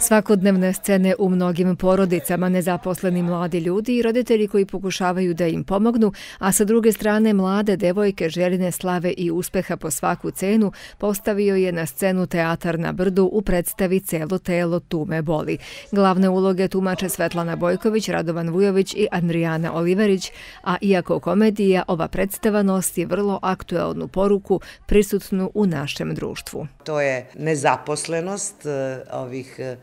Svakodnevne scene u mnogim porodicama, nezaposleni mladi ljudi i roditelji koji pokušavaju da im pomognu, a sa druge strane mlade devojke željene slave i uspeha po svaku cenu, postavio je na scenu Teatar na Brdu u predstavi Celo telo tume boli. Glavne uloge tumače Svetlana Bojković, Radovan Vujović i Andrijana Oliverić, a iako komedija, ova predstava nosi vrlo aktuelnu poruku prisutnu u našem društvu. To je nezaposlenost E, ovih e,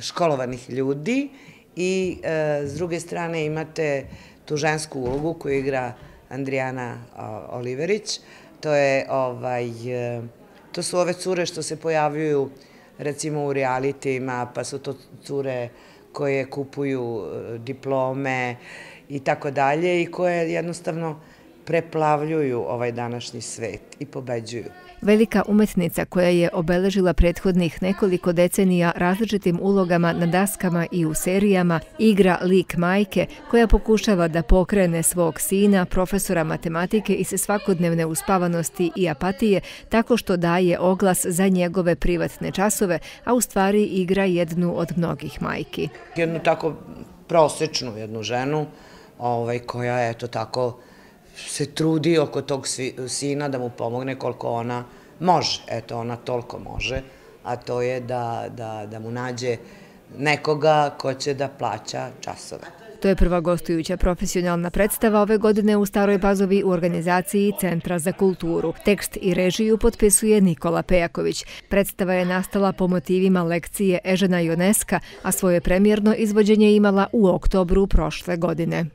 školovanih ljudi i e, s druge strane imate tu žensku ulogu koju igra Andrijana Oliverić. To, je, ovaj, to su ove cure što se pojavljuju recimo u realitima, pa su to cure koje kupuju diplome i tako dalje i koje jednostavno preplavljuju ovaj današnji svet i pobeđuju. Velika umetnica koja je obeležila prethodnih nekoliko decenija različitim ulogama na daskama i u serijama, igra lik majke koja pokušava da pokrene svog sina, profesora matematike i se svakodnevne uspavanosti i apatije tako što daje oglas za njegove privatne časove, a u stvari igra jednu od mnogih majki. Jednu tako prosečnu jednu ženu ovaj, koja je to tako se trudi oko tog sina da mu pomogne koliko ona može. Eto, ona toliko može, a to je da, da, da mu nađe nekoga ko će da plaća časove. To je prva gostujuća profesionalna predstava ove godine u Staroj Bazovi u organizaciji Centra za kulturu. Tekst i režiju potpisuje Nikola Pejaković. Predstava je nastala po motivima lekcije Ežena Joneska, a svoje premjerno izvođenje imala u oktobru prošle godine.